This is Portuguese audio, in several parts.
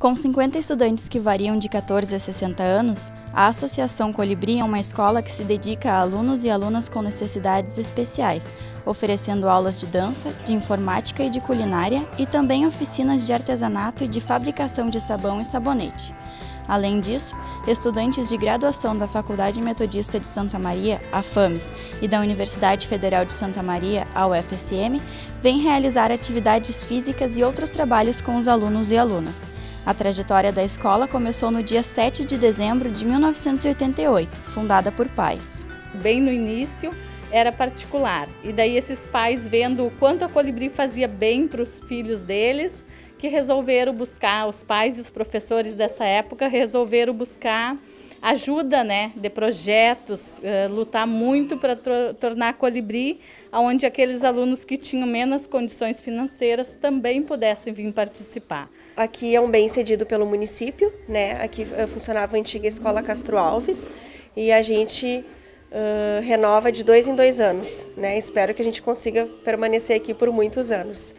Com 50 estudantes que variam de 14 a 60 anos, a Associação Colibri é uma escola que se dedica a alunos e alunas com necessidades especiais, oferecendo aulas de dança, de informática e de culinária e também oficinas de artesanato e de fabricação de sabão e sabonete. Além disso, estudantes de graduação da Faculdade Metodista de Santa Maria, a FAMES, e da Universidade Federal de Santa Maria, a UFSM, vêm realizar atividades físicas e outros trabalhos com os alunos e alunas. A trajetória da escola começou no dia 7 de dezembro de 1988, fundada por pais. Bem no início era particular, e daí esses pais vendo o quanto a Colibri fazia bem para os filhos deles, que resolveram buscar, os pais e os professores dessa época resolveram buscar ajuda né, de projetos, uh, lutar muito para tornar a Colibri, onde aqueles alunos que tinham menos condições financeiras também pudessem vir participar. Aqui é um bem cedido pelo município, né? aqui uh, funcionava a antiga Escola Castro Alves e a gente uh, renova de dois em dois anos. Né? Espero que a gente consiga permanecer aqui por muitos anos.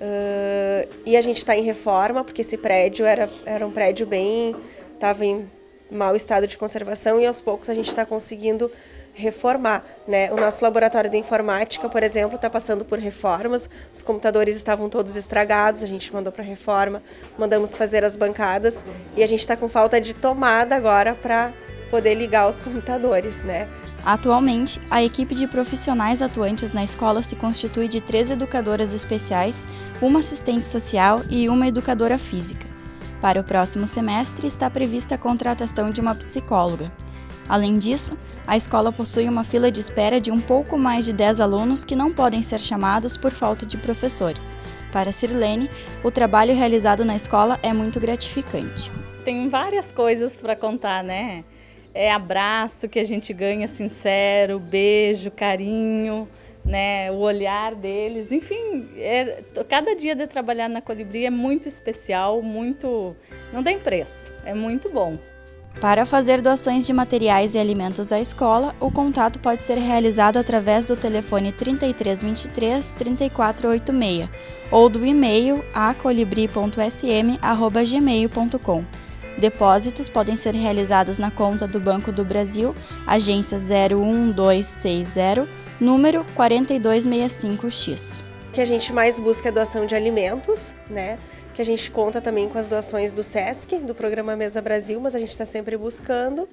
Uh, e a gente está em reforma, porque esse prédio era, era um prédio bem. estava em mau estado de conservação e aos poucos a gente está conseguindo reformar. Né? O nosso laboratório de informática, por exemplo, está passando por reformas. Os computadores estavam todos estragados, a gente mandou para reforma, mandamos fazer as bancadas e a gente está com falta de tomada agora para poder ligar os computadores, né? Atualmente, a equipe de profissionais atuantes na escola se constitui de três educadoras especiais, uma assistente social e uma educadora física. Para o próximo semestre está prevista a contratação de uma psicóloga. Além disso, a escola possui uma fila de espera de um pouco mais de 10 alunos que não podem ser chamados por falta de professores. Para Sirlene, o trabalho realizado na escola é muito gratificante. Tem várias coisas para contar, né? É abraço que a gente ganha sincero, beijo, carinho, né, o olhar deles, enfim, é, cada dia de trabalhar na Colibri é muito especial, muito, não tem preço, é muito bom. Para fazer doações de materiais e alimentos à escola, o contato pode ser realizado através do telefone 3323 3486 ou do e-mail acolibri.sm@gmail.com. Depósitos podem ser realizados na conta do Banco do Brasil, agência 01260 número 4265X. O que a gente mais busca é doação de alimentos, né? Que a gente conta também com as doações do SESC, do programa Mesa Brasil, mas a gente está sempre buscando.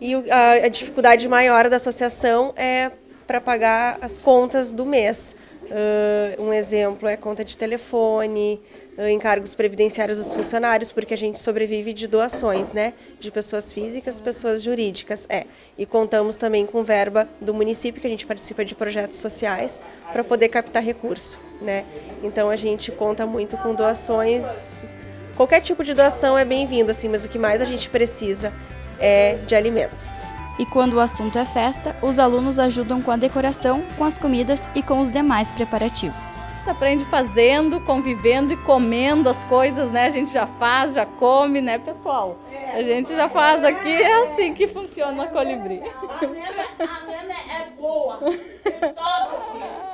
E a, dificuldade maior da associação é para pagar as contas do mês. Uh, um exemplo é conta de telefone, encargos previdenciários dos funcionários, porque a gente sobrevive de doações, né? De pessoas físicas, pessoas jurídicas. É. E contamos também com verba do município, que a gente participa de projetos sociais, para poder captar recurso. Né? Então a gente conta muito com doações. Qualquer tipo de doação é bem-vindo, assim, mas o que mais a gente precisa é de alimentos. E quando o assunto é festa, os alunos ajudam com a decoração, com as comidas e com os demais preparativos. Aprende fazendo, convivendo e comendo as coisas, né? A gente já faz, já come, né, pessoal? A gente já faz aqui, é assim que funciona a colibri. A Nena, a Nena é boa. É.